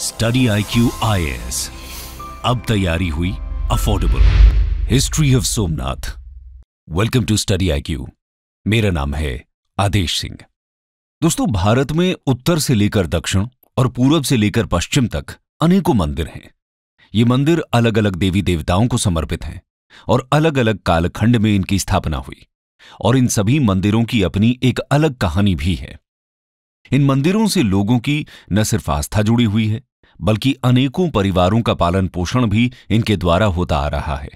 Study I Q आई अब तैयारी हुई affordable history of Somnath welcome to study I Q मेरा नाम है आदेश सिंह। दोस्तों, भारत में उत्तर से लेकर दक्षिण और पूर्व से लेकर पश्चिम तक अनेकों मंदिर हैं। ये मंदिर अलग अलग देवी देवताओं को समर्पित हैं और अलग अलग कालखंड में इनकी स्थापना हुई और इन सभी मंदिरों की अपनी एक अलग कहानी भी है। इन मंदिरों से लोगों की न सिर्फ़ आस्था जुड़ी हुई है, बल्कि अनेकों परिवारों का पालन पोषण भी इनके द्वारा होता आ रहा है।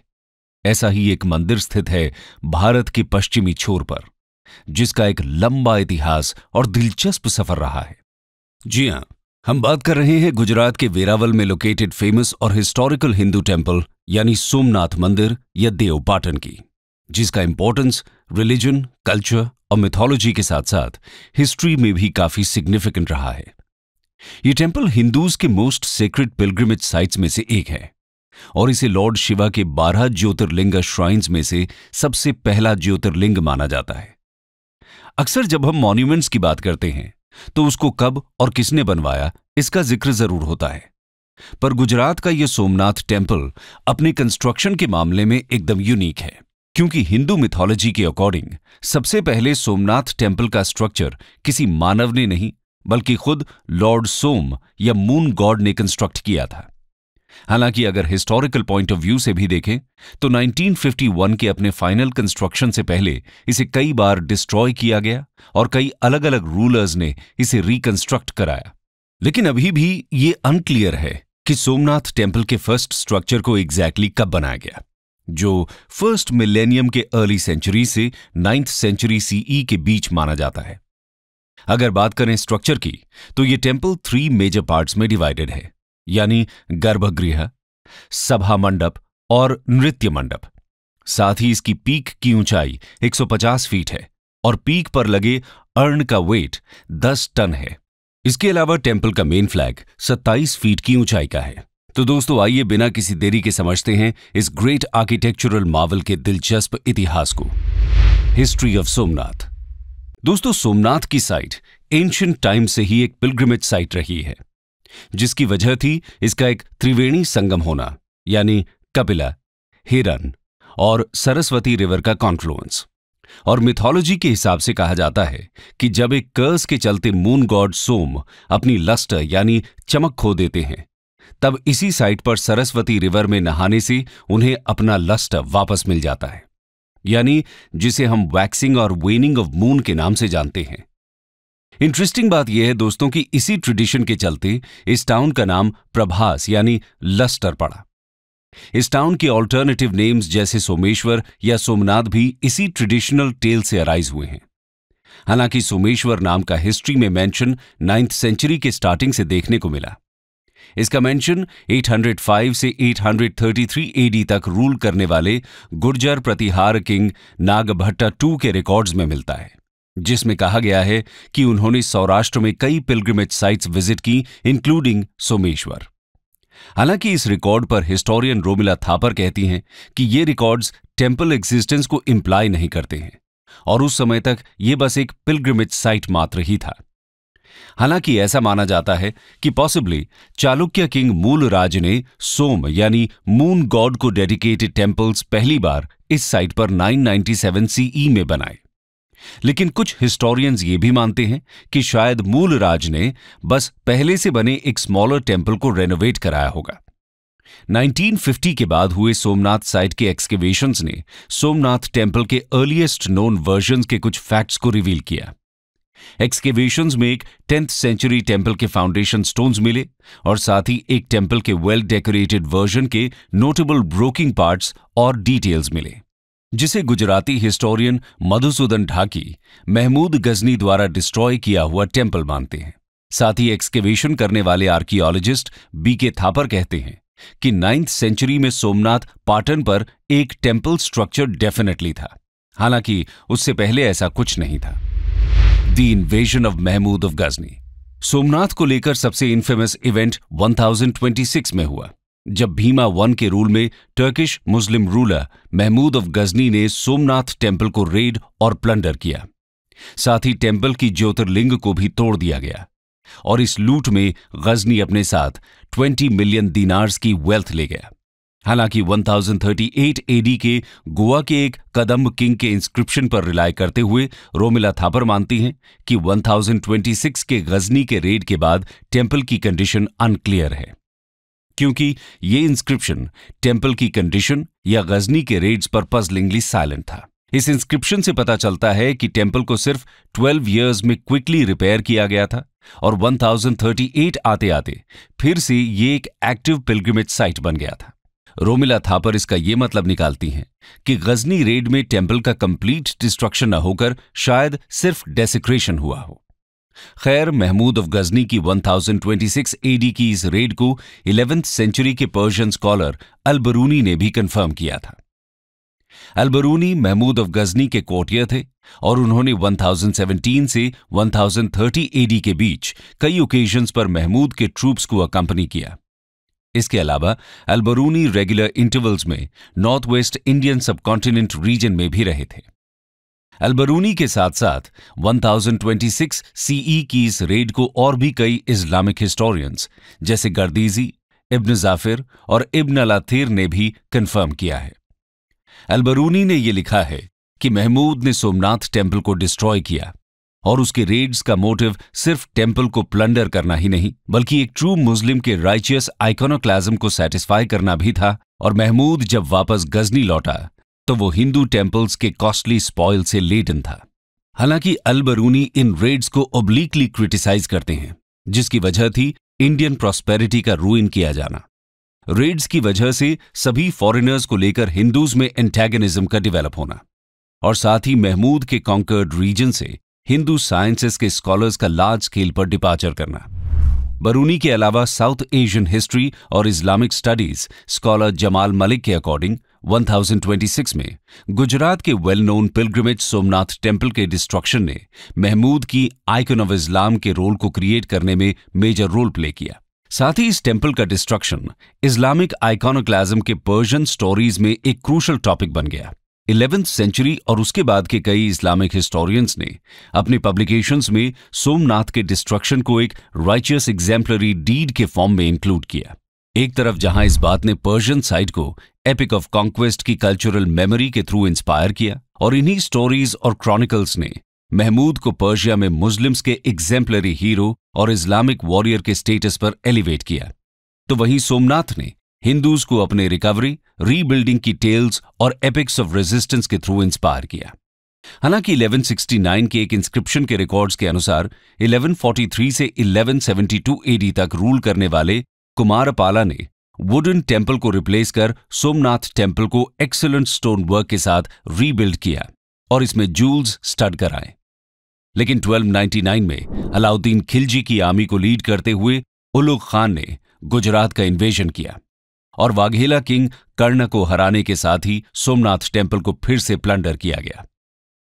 ऐसा ही एक मंदिर स्थित है भारत के पश्चिमी छोर पर, जिसका एक लंबा इतिहास और दिलचस्प सफ़र रहा है। जी हाँ, हम बात कर रहे हैं गुजरात के वेरावल में लोकेटेड फ़ेमस और हिस्टोरिकल हिंदू टेंपल यानी सोमनाथ मंदिर या देवपाटन की, जिसका इंपॉर्टेंस रिलीजन कल्चर और मिथोलॉजी के साथ साथ हिस्ट्री में भी काफ़ी सिग्निफिकेंट रहा है। यह टेंपल हिंदूज के मोस्ट सेक्रेट पिलग्रिमेज साइट्स में से एक है और इसे लॉर्ड शिवा के बारह ज्योतिर्लिंग श्राइन्स में से सबसे पहला ज्योतिर्लिंग माना जाता है। अक्सर जब हम मॉन्यूमेंट्स की बात करते हैं तो उसको कब और किसने बनवाया, इसका ज़िक्र ज़रूर होता है। पर गुजरात का यह सोमनाथ टेंपल अपने कंस्ट्रक्शन के मामले में एकदम यूनिक है। क्योंकि हिंदू मिथोलॉजी के अकॉर्डिंग सबसे पहले सोमनाथ टेंपल का स्ट्रक्चर किसी मानव ने नहीं, बल्कि खुद लॉर्ड सोम या मून गॉड ने कंस्ट्रक्ट किया था। हालाँकि अगर हिस्टोरिकल पॉइंट ऑफ़ व्यू से भी देखें तो 1951 के अपने फाइनल कंस्ट्रक्शन से पहले इसे कई बार डिस्ट्रॉय किया गया और कई अलग अलग रूलर्स ने इसे रिकंस्ट्रक्ट कराया। लेकिन अभी भी ये अनक्लियर है कि सोमनाथ टेंपल के फ़र्स्ट स्ट्रक्चर को एग्जैक्टली exactly कब बनाया गया। जो फ़र्स्ट मिलेनियम के अर्ली सेंचुरी से नाइन्थ सेंचुरी सीई के बीच माना जाता है। अगर बात करें स्ट्रक्चर की तो ये टेंपल थ्री मेजर पार्ट्स में डिवाइडेड है, यानी गर्भगृह, सभा मंडप और नृत्य मंडप। साथ ही इसकी पीक की ऊंचाई 150 फीट है और पीक पर लगे अर्न का वेट 10 टन है। इसके अलावा टेंपल का मेन फ्लैग 27 फीट की ऊंचाई का है। तो दोस्तों, आइए बिना किसी देरी के समझते हैं इस ग्रेट आर्किटेक्चरल मावल के दिलचस्प इतिहास को। History of Somnath. दोस्तों, सोमनाथ की साइट एंशियंट टाइम से ही एक पिलग्रिमेज साइट रही है, जिसकी वजह थी इसका एक त्रिवेणी संगम होना, यानी कपिला, हिरन और सरस्वती रिवर का कॉन्फ्लुएंस और मिथोलॉजी के हिसाब से कहा जाता है कि जब एक कर्स के चलते मून गॉड सोम अपनी लस्ट यानी चमक खो देते हैं तब इसी साइट पर सरस्वती रिवर में नहाने से उन्हें अपना लस्ट वापस मिल जाता है, यानी जिसे हम वैक्सिंग और वेनिंग ऑफ़ मून के नाम से जानते हैं। इंटरेस्टिंग बात यह है दोस्तों कि इसी ट्रेडिशन के चलते इस टाउन का नाम प्रभास, यानी लस्टर पड़ा। इस टाउन के ऑल्टरनेटिव नेम्स जैसे सोमेश्वर या सोमनाथ भी इसी ट्रेडिशनल टेल से अराइज हुए हैं। हालाँकि सोमेश्वर नाम का हिस्ट्री में मेंशन नाइन्थ सेंचुरी के स्टार्टिंग से देखने को मिला। इसका मेंशन 805 से 833 एडी तक रूल करने वाले गुर्जर प्रतिहार किंग नागभट्टा टू के रिकॉर्ड्स में मिलता है, जिसमें कहा गया है कि उन्होंने सौराष्ट्र में कई पिलग्रिमेज साइट्स विज़िट की इंक्लूडिंग सोमेश्वर। हालाँकि इस रिकॉर्ड पर हिस्टोरियन रोमिला थापर कहती हैं कि ये रिकॉर्ड्स टेंपल एग्जिस्टेंस को इंप्लाई नहीं करते हैं, और उस समय तक ये बस एक पिलग्रिमेज साइट मात्र ही था। हालाँकि ऐसा माना जाता है कि पॉसिबली चालुक्य किंग मूल राज ने सोम यानी मून गॉड को डेडिकेटेड टेम्पल्स पहली बार इस साइट पर 997 सीई में बनाए। लेकिन कुछ हिस्टोरियंस ये भी मानते हैं कि शायद मूल राज ने बस पहले से बने एक स्मॉलर टेंपल को रेनोवेट कराया होगा। 1950 के बाद हुए सोमनाथ साइट के एक्सकेवेशंस ने सोमनाथ टेंपल के अर्लीस्ट नोन वर्जन के कुछ फैक्ट्स को रिवील किया। एक्सकेवेशंस में एक टेंथ सेंचुरी टेंपल के फाउंडेशन स्टोन्स मिले और साथ ही एक टेंपल के वेल डेकोरेटेड वर्जन के नोटेबल ब्रोकिंग पार्ट्स और डिटेल्स मिले जिसे गुजराती हिस्टोरियन मधुसूदन ढाकी महमूद गजनी द्वारा डिस्ट्रॉय किया हुआ टेंपल मानते हैं साथ ही एक्सकेवेशन करने वाले आर्कियोलॉजिस्ट बी के थापर कहते हैं कि नाइन्थ सेंचुरी में सोमनाथ पाटन पर एक टेंपल स्ट्रक्चर डेफिनेटली था हालाँकि उससे पहले ऐसा कुछ नहीं था the invasion of Mahmud of Ghazni Somnath को लेकर सबसे इन्फेमस इवेंट 1026 में हुआ। जब भीमा वन के रूल में Turkish Muslim ruler Mahmud of Ghazni ने सोमनाथ टेंपल को रेड और प्लंडर किया। साथ ही टेंपल की ज्योतिर्लिंग को भी तोड़ दिया गया। और इस लूट में गजनी अपने साथ 20 मिलियन दिनार्स की वेल्थ ले गया। हालाँकि 1038 एडी के गोवा के एक कदम किंग के इंस्क्रिप्शन पर रिलाय करते हुए रोमिला थापर मानती हैं कि 1026 के गजनी के रेड के बाद टेंपल की कंडीशन अनक्लियर है। क्योंकि ये इंस्क्रिप्शन टेंपल की कंडीशन या गजनी के रेड्स पर पजलिंगली साइलेंट था। इस इंस्क्रिप्शन से पता चलता है कि टेंपल को सिर्फ़ 12 इयर्स में क्विकली रिपेयर किया गया था और 1038 आते आते फिर से ये एक एक्टिव पिलग्रिमेज साइट बन गया था। रोमिला थापर इसका ये मतलब निकालती हैं कि गजनी रेड में टेंपल का कंप्लीट डिस्ट्रक्शन न होकर शायद सिर्फ़ डेसिक्रेशन हुआ हो। खैर, महमूद ऑफ़ गजनी की 1026 एडी की इस रेड को इलेवेंथ सेंचुरी के पर्शियन स्कॉलर अलबरूनी ने भी कंफर्म किया था। अलबरूनी, महमूद ऑफ़ गजनी के कोटियर थे और उन्होंने 1017 से 1030 एडी के बीच कई ओकेजन्स पर महमूद के ट्रूप्स को अकंपनी किया। इसके अलावा अल्बरूनी रेगुलर इंटरवल्स में north west Indian subcontinent region में भी रहे थे। अल्बरूनी के साथ साथ 1026 सीई की इस रेड को और भी कई इस्लामिक हिस्टोरियंस जैसे गर्दीजी इब्न जाफिर और इब्न अलाथिर ने भी कंफर्म किया है। अल्बरूनी ने यह लिखा है कि महमूद ने सोमनाथ टेंपल को डिस्ट्रॉय किया। और उसके रेड्स का मोटिव सिर्फ़ टेंपल को प्लंडर करना ही नहीं, बल्कि एक ट्रू मुस्लिम के राइचियस आइकोनोक्लाज्म को सेटिस्फाई करना भी था और महमूद जब वापस गजनी लौटा तो वो हिंदू टेम्पल्स के कॉस्टली स्पॉयल से लेडन था। हालाँकि अलबरूनी इन रेड्स को ओब्लिकली क्रिटिसाइज करते हैं, जिसकी वजह थी इंडियन प्रॉस्पेरिटी का रूइन किया जाना। रेड्स की वजह से सभी फॉरेनर्स को लेकर हिंदूज में एंटेगनिज्म का डेवलप होना, और साथ ही महमूद के कॉन्कर्ड रीजन से हिंदू साइंसेस के स्कॉलर्स का लार्ज स्केल पर डिपार्चर करना। बरूनी के अलावा साउथ एशियन हिस्ट्री और Islamic studies, scholar Jamal Malik के अकॉर्डिंग 1026 में, गुजरात के well known pilgrimage Somnath temple के डिस्ट्रक्शन ने महमूद की आइकन ऑफ़ इस्लाम के रोल को क्रिएट करने में मेजर रोल प्ले किया। साथ ही इस टेंपल का डिस्ट्रक्शन इस्लामिक आइकोनोक्लाज्म के पर्शियन स्टोरीज में एक क्रूशल टॉपिक बन गया। इलेवेंथ सेंचुरी और उसके बाद के कई इस्लामिक हिस्टोरियंस ने अपने पब्लिकेशंस में सोमनाथ के डिस्ट्रक्शन को एक राइचियस एग्जाम्पलरी डीड के फॉर्म में इंक्लूड किया। एक तरफ़ जहाँ इस बात ने पर्शियन साइड को एपिक ऑफ़ कॉन्क्वेस्ट की कल्चरल मेमोरी के थ्रू इंस्पायर किया और इन्हीं स्टोरीज और क्रॉनिकल्स ने महमूद को पर्शिया में मुस्लिम्स के एग्जाम्पलरी हीरो और इस्लामिक वॉरियर के स्टेटस पर एलिवेट किया। तो वहीं सोमनाथ ने हिंदूज को अपने रिकवरी, रीबिल्डिंग की टेल्स और एपिक्स ऑफ़ रेजिस्टेंस के थ्रू इंस्पायर किया। हालाँकि 1169 के एक इंस्क्रिप्शन के रिकॉर्ड्स के अनुसार 1143 से 1172 एडी तक रूल करने वाले कुमारपाला ने वुडन टेंपल को रिप्लेस कर सोमनाथ टेंपल को एक्सलेंट स्टोन वर्क के साथ रीबिल्ड किया और इसमें जूल्स स्टड कराए। लेकिन 1299 में अलाउद्दीन खिलजी की आर्मी को लीड करते हुए उलुग खान ने गुजरात का इन्वेजन किया। और वाघेला किंग कर्ण को हराने के साथ ही सोमनाथ टेंपल को फिर से प्लंडर किया गया,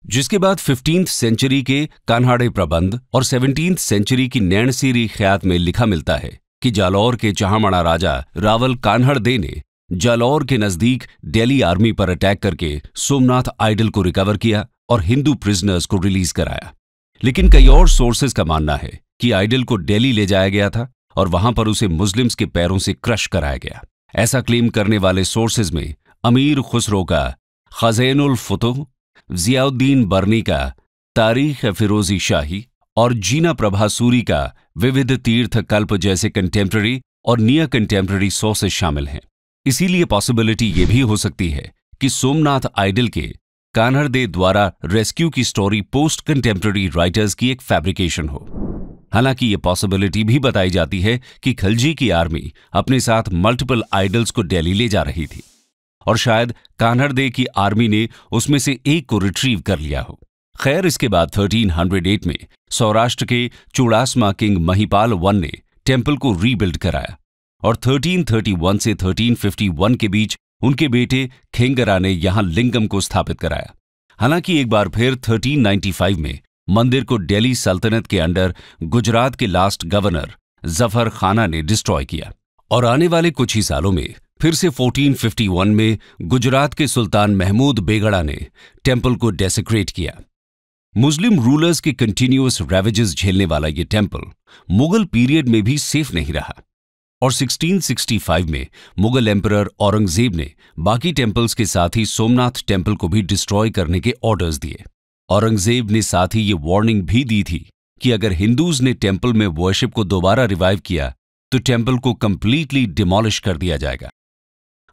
जिसके बाद फिफ्टींथ सेंचुरी के कान्हाड़े प्रबंध और सेवनटींथ सेंचुरी की नैणसीरी ख्यात में लिखा मिलता है कि जालौर के चहामणा राजा रावल कान्हड़ दे ने जालौर के नज़दीक दिल्ली आर्मी पर अटैक करके सोमनाथ आइडल को रिकवर किया और हिंदू प्रिजनर्स को रिलीज़ कराया। लेकिन कई और सोर्सेज का मानना है कि आइडल को दिल्ली ले जाया गया था और वहाँ पर उसे मुस्लिम्स के पैरों से क्रश कराया गया। ऐसा क्लेम करने वाले सोर्सेज में अमीर खुसरो का, खजैनुल फुतुह, जियाउद्दीन बर्नी का, तारीख फिरोजी शाही और जीना प्रभासूरी का विविध तीर्थ कल्प जैसे कंटेम्प्ररी और नियर कंटेम्प्ररी सोर्सेज शामिल हैं। इसीलिए पॉसिबिलिटी ये भी हो सकती है कि सोमनाथ आइडल के कान्हरदे द्वारा रेस्क्यू की स्टोरी पोस्ट कंटेम्प्ररी राइटर्स की एक फैब्रिकेशन हो। हालाँकि ये पॉसिबिलिटी भी बताई जाती है कि खलजी की आर्मी अपने साथ मल्टीपल आइडल्स को दिल्ली ले जा रही थी। और शायद कान्हरदे की आर्मी ने उसमें से एक को रिट्रीव कर लिया हो। खैर, इसके बाद 1308 में सौराष्ट्र के चुड़ासमा किंग महिपाल वन ने टेंपल को रीबिल्ड कराया और 1331 से 1351 के बीच उनके बेटे खेंगरा ने यहाँ लिंगम को स्थापित कराया। हालाँकि एक बार फिर 1395 में मंदिर को दिल्ली सल्तनत के अंडर गुजरात के लास्ट गवर्नर ज़फ़र खाना ने डिस्ट्रॉय किया। और आने वाले कुछ ही सालों में फिर से 1451 में गुजरात के सुल्तान महमूद बेगड़ा ने टेंपल को डेसिक्रेट किया। मुस्लिम रूलर्स के कंटिन्यूस रेवेजेस झेलने वाला ये टेंपल मुगल पीरियड में भी सेफ़ नहीं रहा। और 1665 में मुगल एम्परर औरंगज़ेब ने बाकी टेम्पल्स के साथ ही सोमनाथ टेंपल को भी डिस्ट्रॉय करने के ऑर्डर्स दिए। औरंगज़ेब ने साथ ही ये वार्निंग भी दी थी कि अगर हिंदूज ने टेंपल में वर्शिप को दोबारा रिवाइव किया तो टेंपल को कंप्लीटली डिमोलिश कर दिया जाएगा।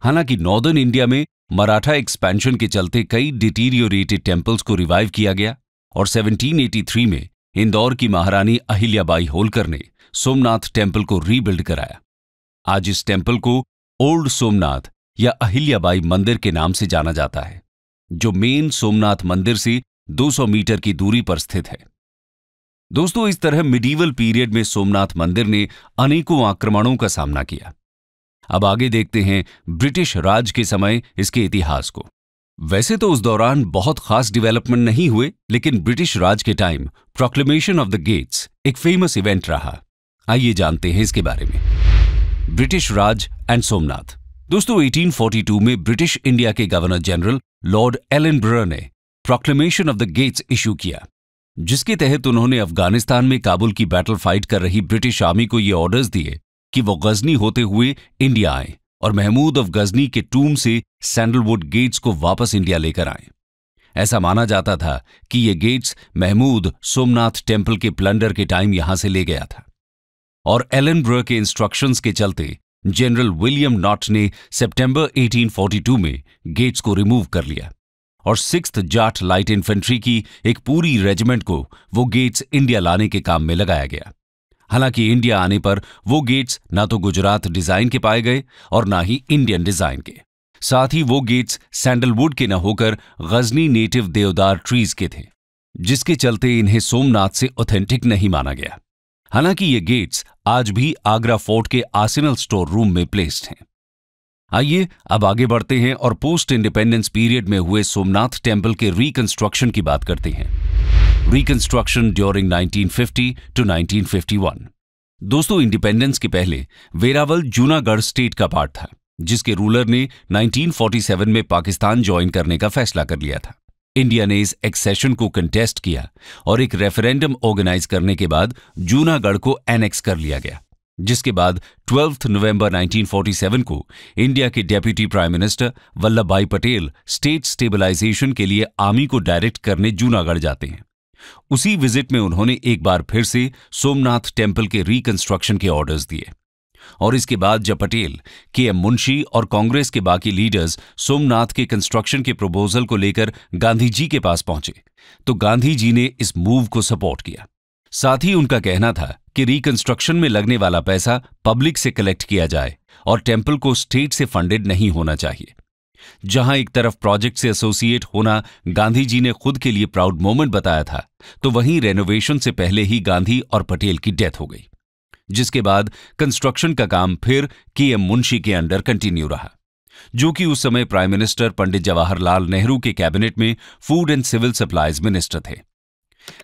हालाँकि नॉर्दर्न इंडिया में मराठा एक्सपेंशन के चलते कई डिटीरियोरेटेड टेम्पल्स को रिवाइव किया गया और 1783 में इंदौर की महारानी अहिल्याबाई होलकर ने सोमनाथ टेंपल को रीबिल्ड कराया। आज इस टेंपल को ओल्ड सोमनाथ या अहिल्याबाई मंदिर के नाम से जाना जाता है, जो मेन सोमनाथ मंदिर से 200 मीटर की दूरी पर स्थित है। दोस्तों, इस तरह मिडीवल पीरियड में सोमनाथ मंदिर ने अनेकों आक्रमणों का सामना किया। अब आगे देखते हैं ब्रिटिश राज के समय इसके इतिहास को। वैसे तो उस दौरान बहुत खास डेवलपमेंट नहीं हुए, लेकिन ब्रिटिश राज के time proclamation of the gates एक फ़ेमस इवेंट रहा। आइए जानते हैं इसके बारे में। British Raj and Somnath. दोस्तों 1842 में ब्रिटिश इंडिया के governor general lord Ellenborough ने proclamation of the gates issue किया, जिसके तहत उन्होंने अफ़गानिस्तान में काबुल की बैटल फाइट कर रही ब्रिटिश आर्मी को ये ऑर्डर्स दिए कि वो गजनी होते हुए इंडिया आए और महमूद ऑफ़ गजनी के टूम से सैंडलवुड गेट्स को वापस इंडिया लेकर आए। ऐसा माना जाता था कि ये गेट्स महमूद सोमनाथ टेंपल के प्लंडर के टाइम यहाँ से ले गया था। और एलन ब्र के इंस्ट्रक्शंस के चलते जनरल विलियम नॉट ने सितंबर 1842 में गेट्स को रिमूव कर लिया। और सिक्स जाट लाइट इन्फेंट्री की एक पूरी रेजिमेंट को वो गेट्स इंडिया लाने के काम में लगाया गया। हालाँकि इंडिया आने पर वो गेट्स ना तो गुजरात डिज़ाइन के पाए गए और ना ही इंडियन डिज़ाइन के। साथ ही वो गेट्स सैंडलवुड के न होकर गजनी नेटिव देवदार ट्रीज के थे, जिसके चलते इन्हें सोमनाथ से ऑथेंटिक नहीं माना गया। हालाँकि ये गेट्स आज भी आगरा फोर्ट के आर्सेनल स्टोर रूम में प्लेस्ड हैं। आइए, अब आगे बढ़ते हैं और पोस्ट इंडिपेंडेंस पीरियड में हुए सोमनाथ टेंपल के रिकंस्ट्रक्शन की बात करते हैं। रिकंस्ट्रक्शन ड्यूरिंग 1950 टू 1951 दोस्तों इंडिपेंडेंस के पहले वेरावल जूनागढ़ स्टेट का पार्ट था, जिसके रूलर ने 1947 में पाकिस्तान ज्वाइन करने का फैसला कर लिया था। इंडिया ने इस एक्सेशन को कंटेस्ट किया और एक रेफरेंडम ऑर्गेनाइज करने के बाद जूनागढ़ को एनेक्स कर लिया गया। जिसके बाद 12 नवंबर 1947 को इंडिया के डेप्यूटी प्राइम मिनिस्टर वल्लभ भाई पटेल स्टेट स्टेबलाइजेशन के लिए आर्मी को डायरेक्ट करने जूनागढ़ जाते हैं। उसी विज़िट में उन्होंने एक बार फिर से सोमनाथ टेंपल के रिकंस्ट्रक्शन के ऑर्डर्स दिए। और इसके बाद जब पटेल, के एम मुंशी और कांग्रेस के बाकी लीडर्स सोमनाथ के कंस्ट्रक्शन के प्रपोजल को लेकर गांधी जी के पास पहुँचे तो गांधी जी ने इस मूव को सपोर्ट किया। साथ ही उनका कहना था कि रिकंस्ट्रक्शन में लगने वाला पैसा पब्लिक से कलेक्ट किया जाए और टेंपल को स्टेट से फंडेड नहीं होना चाहिए। जहाँ एक तरफ़ प्रोजेक्ट से एसोसिएट होना गांधी जी ने खुद के लिए प्राउड मोमेंट बताया था तो वहीं रेनोवेशन से पहले ही गांधी और पटेल की डेथ हो गई, जिसके बाद कंस्ट्रक्शन का काम फिर के एम मुंशी के अंडर कंटिन्यू रहा, जो कि उस समय प्राइम मिनिस्टर पंडित जवाहरलाल नेहरू के कैबिनेट में food and civil supplies minister थे।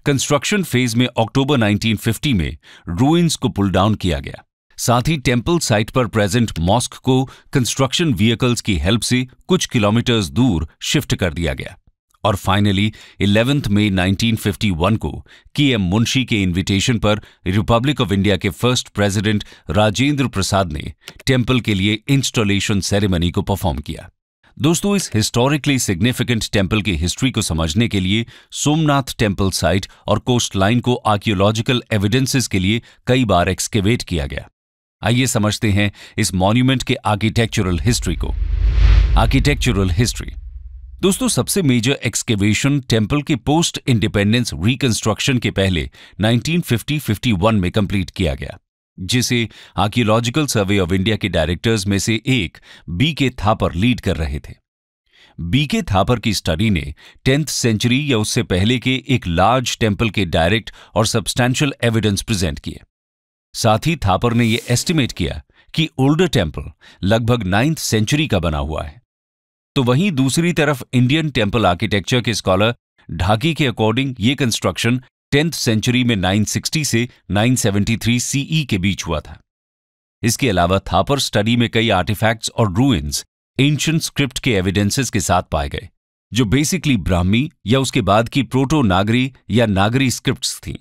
कंस्ट्रक्शन फ़ेज़ में अक्टूबर 1950 में रूइंस को पुल डाउन किया गया। साथ ही टेंपल साइट पर प्रेजेंट मॉस्क को कंस्ट्रक्शन व्हीकल्स की हेल्प से कुछ किलोमीटर्स दूर शिफ्ट कर दिया गया। और फाइनली 11 मई 1951 को के एम मुंशी के इनविटेशन पर रिपब्लिक ऑफ़ इंडिया के फ़र्स्ट प्रेसिडेंट राजेंद्र प्रसाद ने टेंपल के लिए इंस्टॉलेशन सेरेमनी को परफॉर्म किया। दोस्तों, इस हिस्टोरिकली सिग्निफिकेंट टेंपल की हिस्ट्री को समझने के लिए सोमनाथ टेंपल साइट और कोस्ट लाइन को आर्कियोलॉजिकल एविडेंसेस के लिए कई बार एक्सकेवेट किया गया। आइए समझते हैं इस मॉन्यूमेंट के आर्किटेक्चरल हिस्ट्री को। आर्किटेक्चरल हिस्ट्री दोस्तों, सबसे मेजर एक्सकेवेशन टेंपल के पोस्ट इंडिपेंडेंस रिकंस्ट्रक्शन के पहले 1950-51 में कंप्लीट किया गया। जिसे आर्कियोलॉजिकल सर्वे ऑफ़ इंडिया के डायरेक्टर्स में से एक बी के थापर लीड कर रहे थे। बी के थापर की स्टडी ने टेंथ सेंचुरी या उससे पहले के एक लार्ज टेंपल के डायरेक्ट और सब्सटैंशियल एविडेंस प्रेजेंट किए। साथ ही थापर ने यह एस्टिमेट किया कि ओल्डर टेंपल लगभग नाइन्थ सेंचुरी का बना हुआ है। तो वहीं दूसरी तरफ़ इंडियन टेंपल आर्किटेक्चर के स्कॉलर ढाकी के अकॉर्डिंग ये कंस्ट्रक्शन टेंथ सेंचुरी में 960 से 973 सीई e के बीच हुआ था इसके अलावा थापर स्टडी में कई आर्टिफैक्ट्स और रूइंस एंशियंट स्क्रिप्ट के एविडेंसेस के साथ पाए गए, जो बेसिकली ब्राह्मी या उसके बाद की प्रोटो नागरी या नागरी स्क्रिप्ट्स थीं।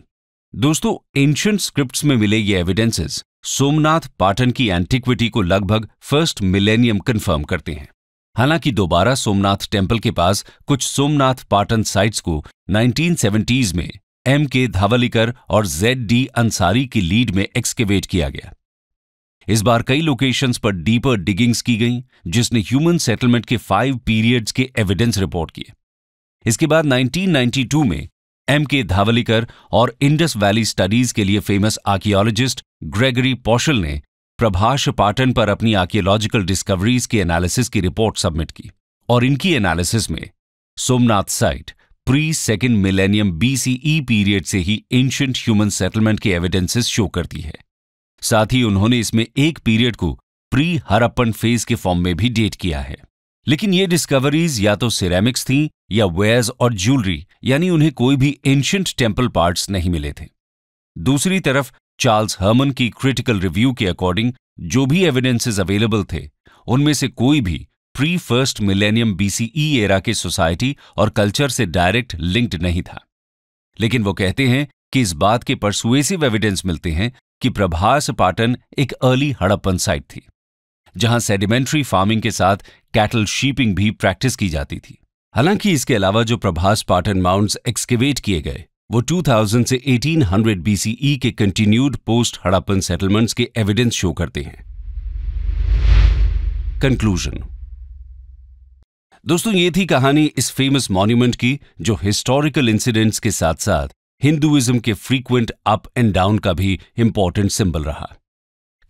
दोस्तों एंशियंट स्क्रिप्ट्स में मिले ये एविडेंसेस सोमनाथ पाटन की एंटिक्विटी को लगभग फ़र्स्ट मिलेनियम कंफर्म करते हैं हालाँकि दोबारा सोमनाथ टेंपल के पास कुछ सोमनाथ पाटन साइट्स को 1970s में एम के धावलिकर और जेड डी अंसारी की लीड में एक्सकेवेट किया गया। इस बार कई लोकेशंस पर डीपर डिगिंग्स की गईं, जिसने ह्यूमन सेटलमेंट के फाइव पीरियड्स के एविडेंस रिपोर्ट किए। इसके बाद 1992 में एम के धावलिकर और इंडस वैली स्टडीज़ के लिए फ़ेमस आर्कियोलॉजिस्ट ग्रेगरी पौशल ने प्रभाष पाटन पर अपनी आर्कियोलॉजिकल डिस्कवरीज के एनालिसिस की रिपोर्ट सबमिट की और इनकी एनालिसिस में Somnath site pre second millennium BCE period से ही एंशियंट ह्यूमन सेटलमेंट के एविडेंसेस शो करती है। साथ ही उन्होंने इसमें एक पीरियड को प्री हरप्पन फ़ेज़ के फॉर्म में भी डेट किया है। लेकिन ये डिस्कवरीज या तो सिरेमिक्स थीं या वेयर्स और ज्वेलरी यानी उन्हें कोई भी एंशियंट टेंपल पार्ट्स नहीं मिले थे। दूसरी तरफ़ चार्ल्स हर्मन की क्रिटिकल रिव्यू के अकॉर्डिंग जो भी एविडेंसेस अवेलेबल थे, उनमें से कोई भी pre first millennium BCE era के सोसाइटी और कल्चर से डायरेक्ट लिंक्ड नहीं था। लेकिन वो कहते हैं कि इस बात के परसुएसिव एविडेंस मिलते हैं कि प्रभास पाटन एक अर्ली हड़प्पन साइट थी, जहाँ सेडिमेंट्री फ़ार्मिंग के साथ कैटल शीपिंग भी प्रैक्टिस की जाती थी। हालाँकि इसके अलावा जो प्रभास पाटन माउंट्स एक्सकेवेट किए गए, वो 2000 से 1800 बीसीई के कंटिन्यूड पोस्ट हड़प्पन सेटलमेंट्स के एविडेंस शो करते हैं। कंक्लूजन दोस्तों, ये थी कहानी इस फ़ेमस मॉन्यूमेंट की, जो हिस्टोरिकल इंसिडेंट्स के साथ साथ हिंदुइज्म के फ्रीक्वेंट अप एंड डाउन का भी इंपॉर्टेंट सिंबल रहा।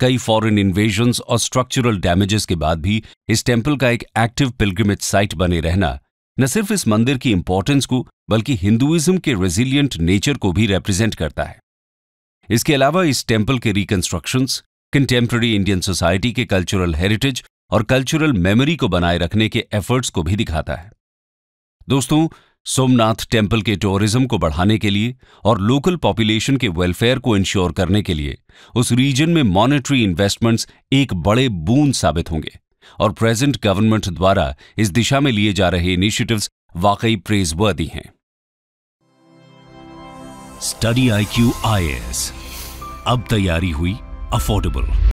कई फॉरेन इन्वेजन्स और स्ट्रक्चरल डैमेजेस के बाद भी इस टेंपल का एक एक्टिव पिलग्रिमेज साइट बने रहना न सिर्फ़ इस मंदिर की इंपॉर्टेंस को, बल्कि हिंदुइज्म के रेजिलियंट नेचर को भी रिप्रेजेंट करता है। इसके अलावा इस टेंपल के रिकंस्ट्रक्शंस कंटेम्प्रेरी इंडियन सोसाइटी के कल्चरल हेरिटेज और कल्चरल मेमोरी को बनाए रखने के एफर्ट्स को भी दिखाता है। दोस्तों, सोमनाथ टेंपल के टूरिज़्म को बढ़ाने के लिए और लोकल पॉपुलेशन के वेलफेयर को इंश्योर करने के लिए उस रीजन में मॉनेटरी इन्वेस्टमेंट्स एक बड़े बूंद साबित होंगे और प्रेजेंट गवर्नमेंट द्वारा इस दिशा में लिए जा रहे इनिशिएटिव्स वाकई प्रेजवर्दी हैं। स्टडी आई क्यू आई अब तैयारी हुई अफोर्डेबल